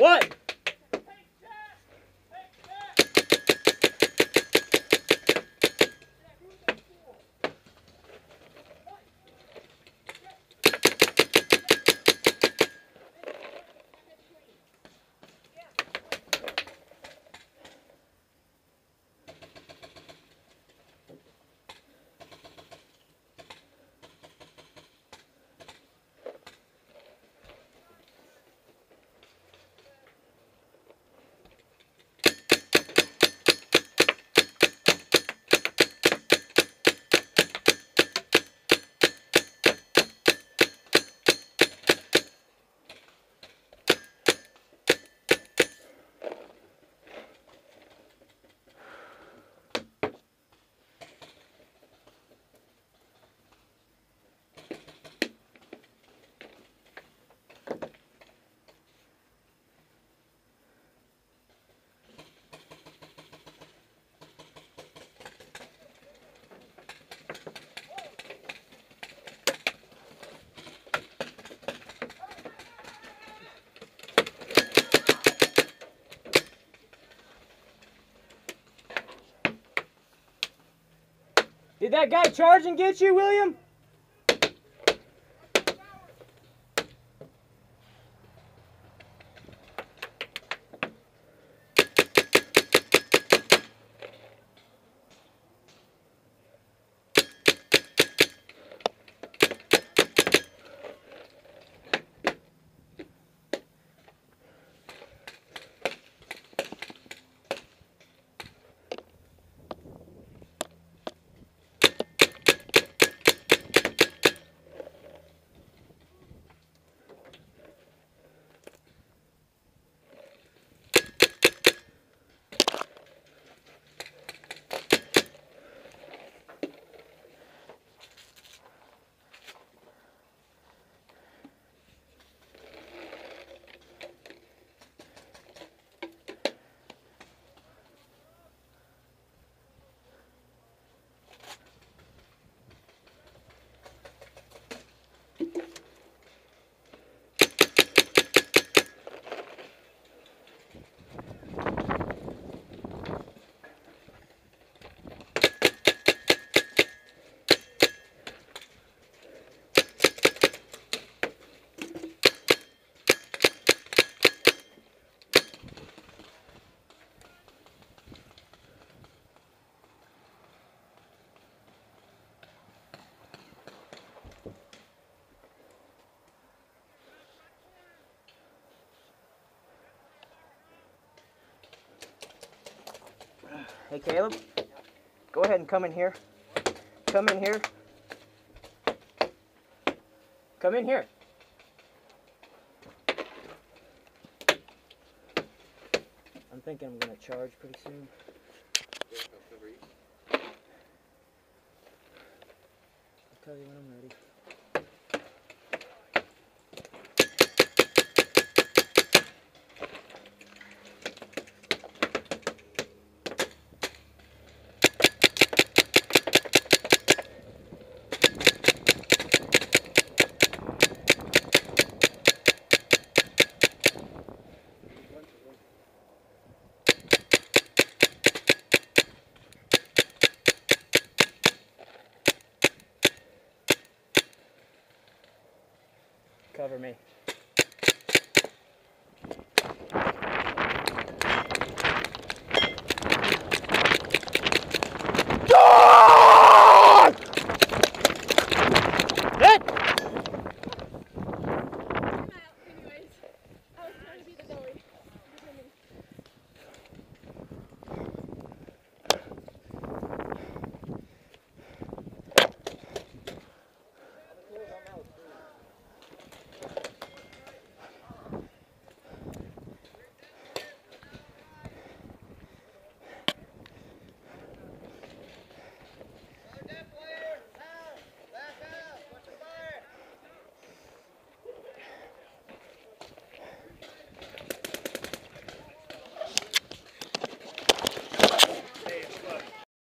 One. Did that guy charge and get you, William? Hey, Caleb. Go ahead and come in here. Come in here. Come in here. I'm thinking I'm going to charge pretty soon. I'll tell you when I'm ready. Cover me.